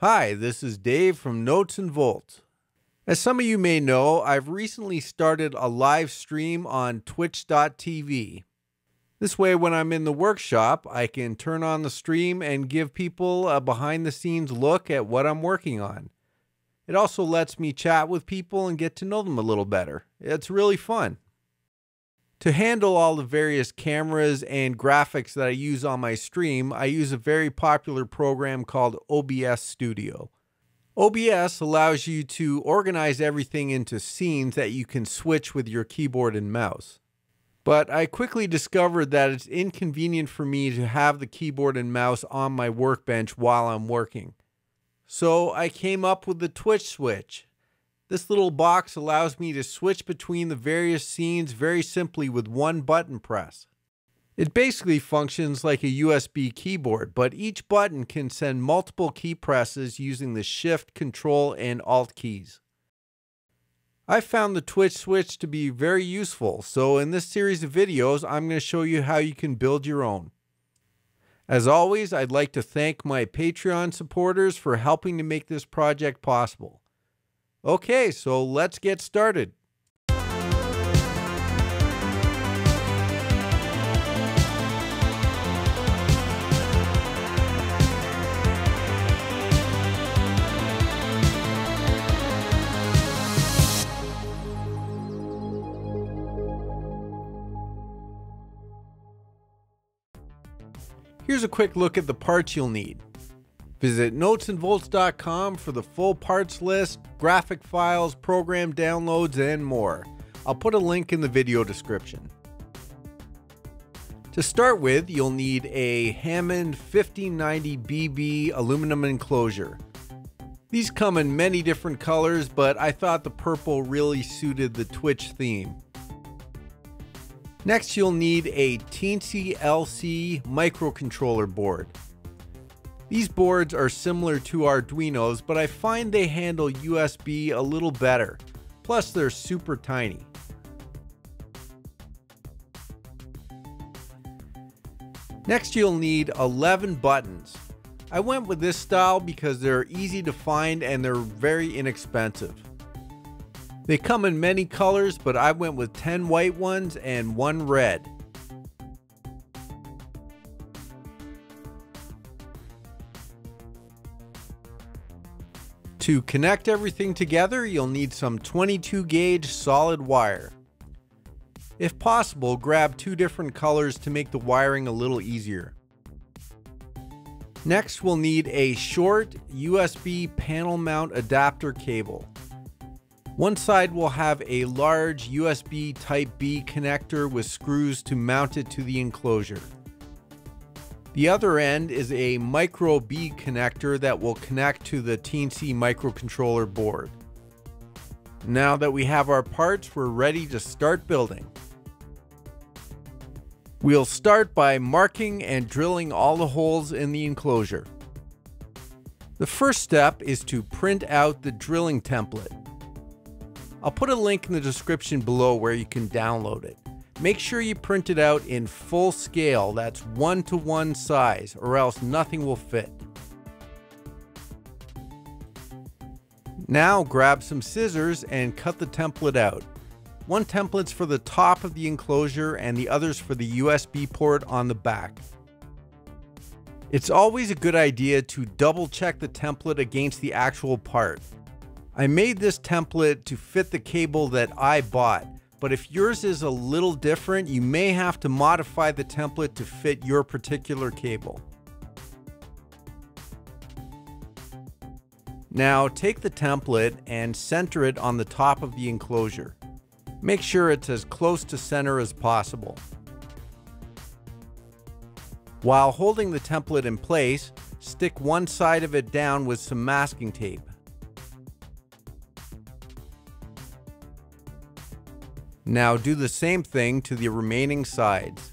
Hi, this is Dave from Notes and Volts. As some of you may know, I've recently started a live stream on twitch.tv. This way, when I'm in the workshop, I can turn on the stream and give people a behind the scenes look at what I'm working on. It also lets me chat with people and get to know them a little better. It's really fun. To handle all the various cameras and graphics that I use on my stream, I use a very popular program called OBS Studio. OBS allows you to organize everything into scenes that you can switch with your keyboard and mouse. But I quickly discovered that it's inconvenient for me to have the keyboard and mouse on my workbench while I'm working. So I came up with the Twitch switch. This little box allows me to switch between the various scenes very simply with one button press. It basically functions like a USB keyboard, but each button can send multiple key presses using the Shift, Control, and Alt keys. I found the Twitch switch to be very useful, so in this series of videos, I'm going to show you how you can build your own. As always, I'd like to thank my Patreon supporters for helping to make this project possible. Okay, so let's get started. Here's a quick look at the parts you'll need. Visit notesandvolts.com for the full parts list, graphic files, program downloads, and more. I'll put a link in the video description. To start with, you'll need a Hammond 1590BB aluminum enclosure. These come in many different colors, but I thought the purple really suited the Twitch theme. Next, you'll need a Teensy LC microcontroller board. These boards are similar to Arduinos, but I find they handle USB a little better. Plus, they're super tiny. Next, you'll need 11 buttons. I went with this style because they're easy to find and they're very inexpensive. They come in many colors, but I went with 10 white ones and one red. To connect everything together, you'll need some 22 gauge solid wire. If possible, grab two different colors to make the wiring a little easier. Next, we'll need a short USB panel mount adapter cable. One side will have a large USB Type-B connector with screws to mount it to the enclosure. The other end is a micro B connector that will connect to the Teensy microcontroller board. Now that we have our parts, we're ready to start building. We'll start by marking and drilling all the holes in the enclosure. The first step is to print out the drilling template. I'll put a link in the description below where you can download it. Make sure you print it out in full scale, that's one to one size, or else nothing will fit. Now grab some scissors and cut the template out. One template's for the top of the enclosure and the other's for the USB port on the back. It's always a good idea to double check the template against the actual part. I made this template to fit the cable that I bought, but if yours is a little different, you may have to modify the template to fit your particular cable. Now take the template and center it on the top of the enclosure. Make sure it's as close to center as possible. While holding the template in place, stick one side of it down with some masking tape. Now do the same thing to the remaining sides.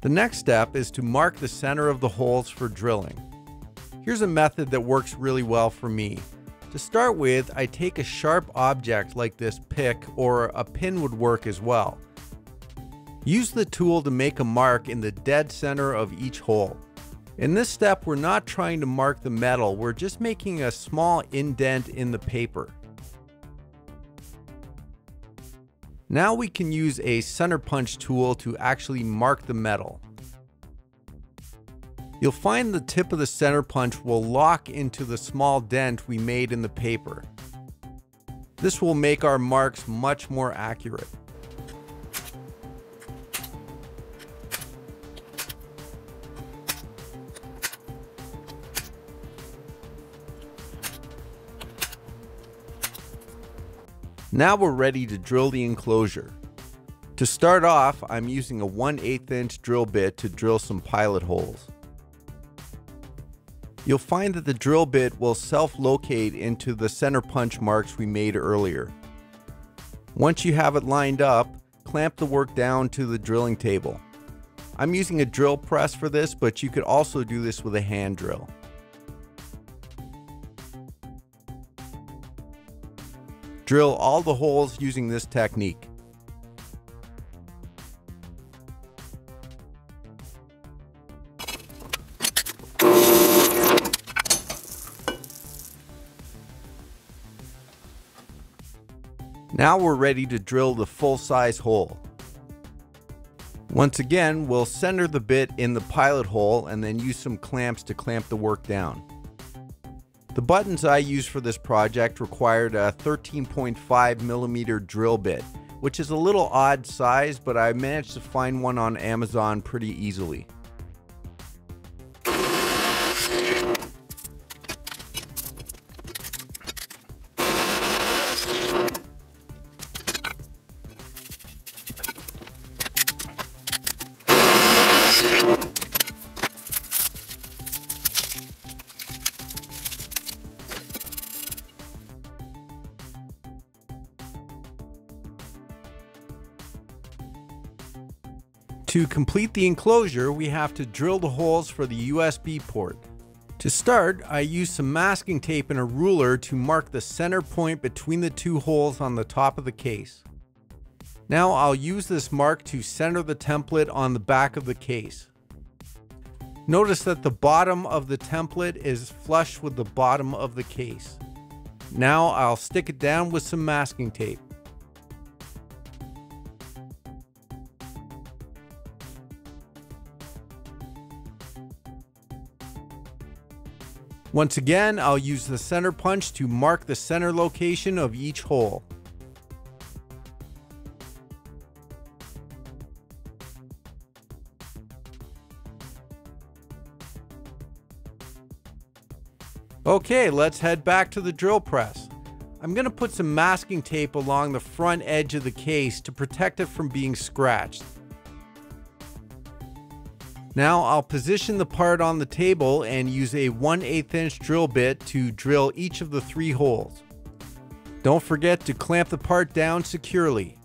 The next step is to mark the center of the holes for drilling. Here's a method that works really well for me. To start with, I take a sharp object like this pick or a pin would work as well. Use the tool to make a mark in the dead center of each hole. In this step, we're not trying to mark the metal, we're just making a small indent in the paper. Now we can use a center punch tool to actually mark the metal. You'll find the tip of the center punch will lock into the small dent we made in the paper. This will make our marks much more accurate. Now we're ready to drill the enclosure. To start off, I'm using a 1 8 inch drill bit to drill some pilot holes. You'll find that the drill bit will self-locate into the center punch marks we made earlier. Once you have it lined up, clamp the work down to the drilling table. I'm using a drill press for this, but you could also do this with a hand drill. Drill all the holes using this technique. Now we're ready to drill the full size hole. Once again, we'll center the bit in the pilot hole and then use some clamps to clamp the work down. The buttons I used for this project required a 13.5 millimeter drill bit, which is a little odd size, but I managed to find one on Amazon pretty easily. To complete the enclosure, we have to drill the holes for the USB port. To start, I use some masking tape and a ruler to mark the center point between the two holes on the top of the case. Now I'll use this mark to center the template on the back of the case. Notice that the bottom of the template is flush with the bottom of the case. Now I'll stick it down with some masking tape. Once again, I'll use the center punch to mark the center location of each hole. Okay, let's head back to the drill press. I'm going to put some masking tape along the front edge of the case to protect it from being scratched. Now I'll position the part on the table and use a 1 8 inch drill bit to drill each of the three holes. Don't forget to clamp the part down securely.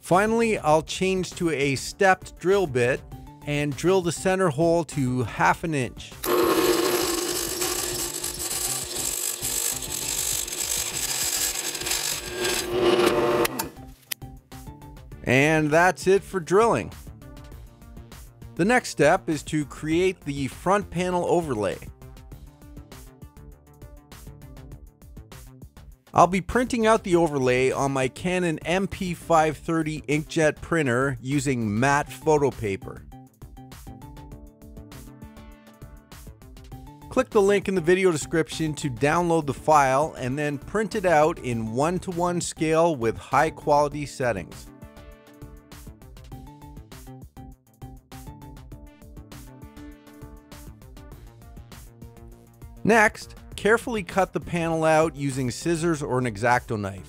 Finally, I'll change to a stepped drill bit and drill the center hole to half an inch. And that's it for drilling. The next step is to create the front panel overlay. I'll be printing out the overlay on my Canon MP530 inkjet printer using matte photo paper. Click the link in the video description to download the file and then print it out in one-to-one -one scale with high quality settings. Next, carefully cut the panel out using scissors or an X-Acto knife.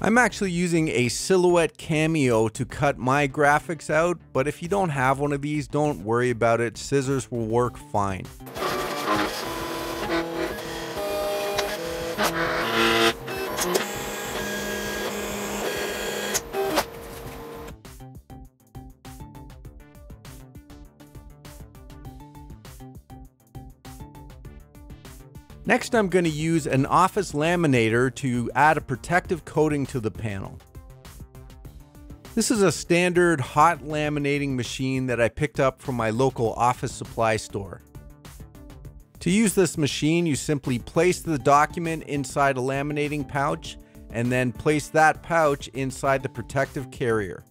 I'm actually using a Silhouette Cameo to cut my graphics out, but if you don't have one of these, don't worry about it, scissors will work fine. Next, I'm going to use an office laminator to add a protective coating to the panel. This is a standard hot laminating machine that I picked up from my local office supply store. To use this machine, you simply place the document inside a laminating pouch and then place that pouch inside the protective carrier.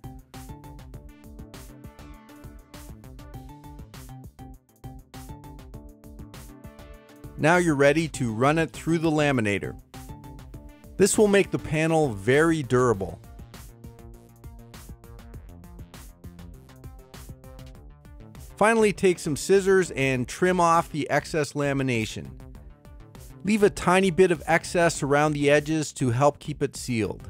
Now you're ready to run it through the laminator. This will make the panel very durable. Finally take some scissors and trim off the excess lamination. Leave a tiny bit of excess around the edges to help keep it sealed.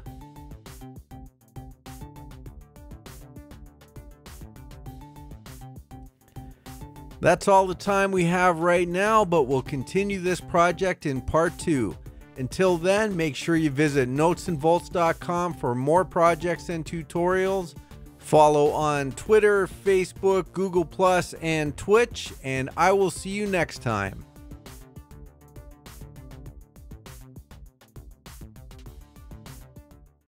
That's all the time we have right now, but we'll continue this project in part two. Until then, make sure you visit notesandvolts.com for more projects and tutorials. Follow on Twitter, Facebook, Google, and Twitch, and I will see you next time.